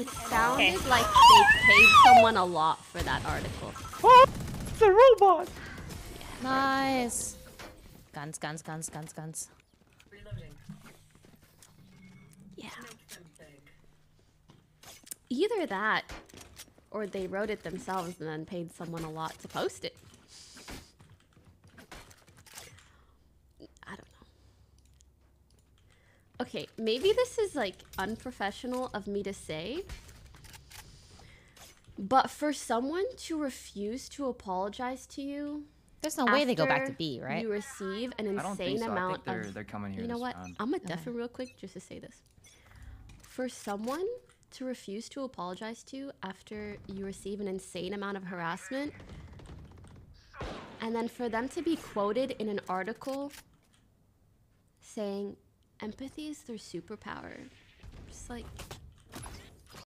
It sounded like they paid someone a lot for that article. Oh, it's a robot. Nice. Guns, guns, guns, guns, guns. Yeah. Either that, or they wrote it themselves and then paid someone a lot to post it. Okay, maybe this is like unprofessional of me to say. But for someone to refuse to apologize to you, There's no way they go back to after B, right? You receive an I don't insane think so. I amount think they're of they're coming here. you know what? round. I'm gonna deafen real quick just to say this. For someone to refuse to apologize to you after you receive an insane amount of harassment, and then for them to be quoted in an article saying empathy is their superpower, just like